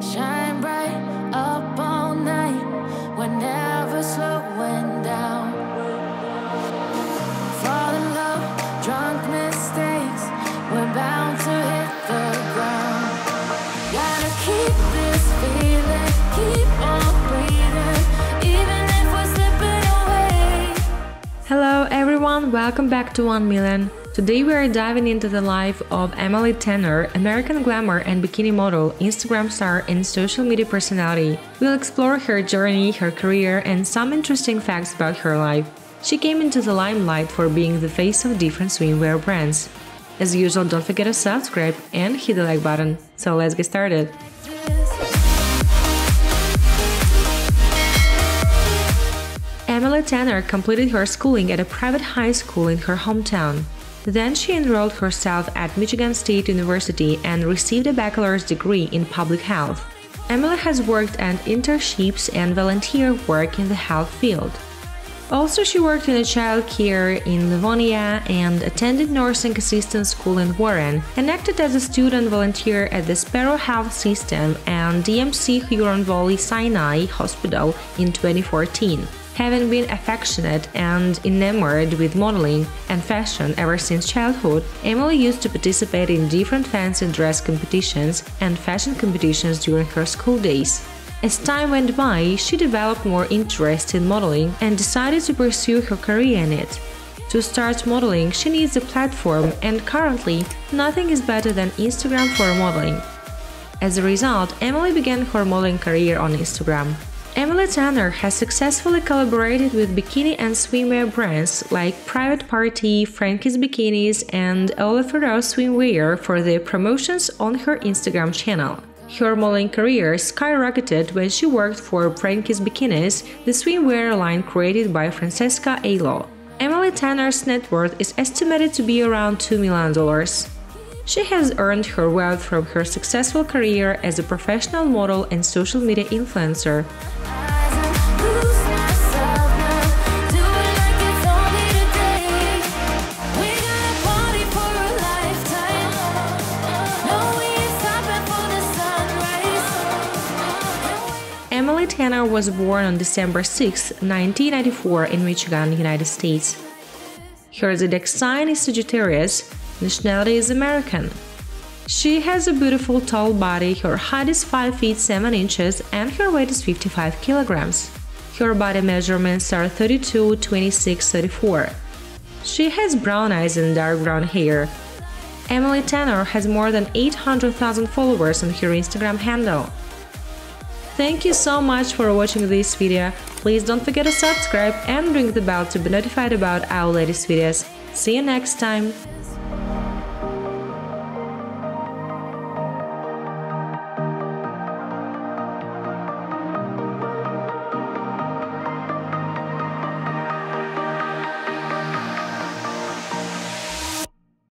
Shine bright up all night. We're welcome back to 1 Million. Today we are diving into the life of Emily Tanner, American glamour and bikini model, Instagram star, and social media personality. We'll explore her journey, her career, and some interesting facts about her life. She came into the limelight for being the face of different swimwear brands. As usual, don't forget to subscribe and hit the like button. So let's get started. Emily Tanner completed her schooling at a private high school in her hometown. Then she enrolled herself at Michigan State University and received a bachelor's degree in public health. Emily has worked at internships and volunteer work in the health field. Also, she worked in a child care in Livonia and attended nursing assistant school in Warren and acted as a student volunteer at the Sparrow Health System and DMC Huron Valley Sinai Hospital in 2014. Having been affectionate and enamored with modeling and fashion ever since childhood, Emily used to participate in different fancy dress competitions and fashion competitions during her school days. As time went by, she developed more interest in modeling and decided to pursue her career in it. To start modeling, she needs a platform, and currently, nothing is better than Instagram for modeling. As a result, Emily began her modeling career on Instagram. Emily Tanner has successfully collaborated with bikini and swimwear brands like Private Party, Frankie's Bikinis, and Olafero Swimwear for their promotions on her Instagram channel. Her modeling career skyrocketed when she worked for Frankie's Bikinis, the swimwear line created by Francesca Aiello. Emily Tanner's net worth is estimated to be around $2 million. She has earned her wealth from her successful career as a professional model and social media influencer. Emily Tanner was born on December 6, 1994, in Michigan, United States. Her zodiac sign is Sagittarius, nationality is American. She has a beautiful tall body, her height is 5 feet 7 inches, and her weight is 55 kilograms. Her body measurements are 32, 26, 34. She has brown eyes and dark brown hair. Emily Tanner has more than 800,000 followers on her Instagram handle. Thank you so much for watching this video. Please don't forget to subscribe and ring the bell to be notified about our latest videos. See you next time!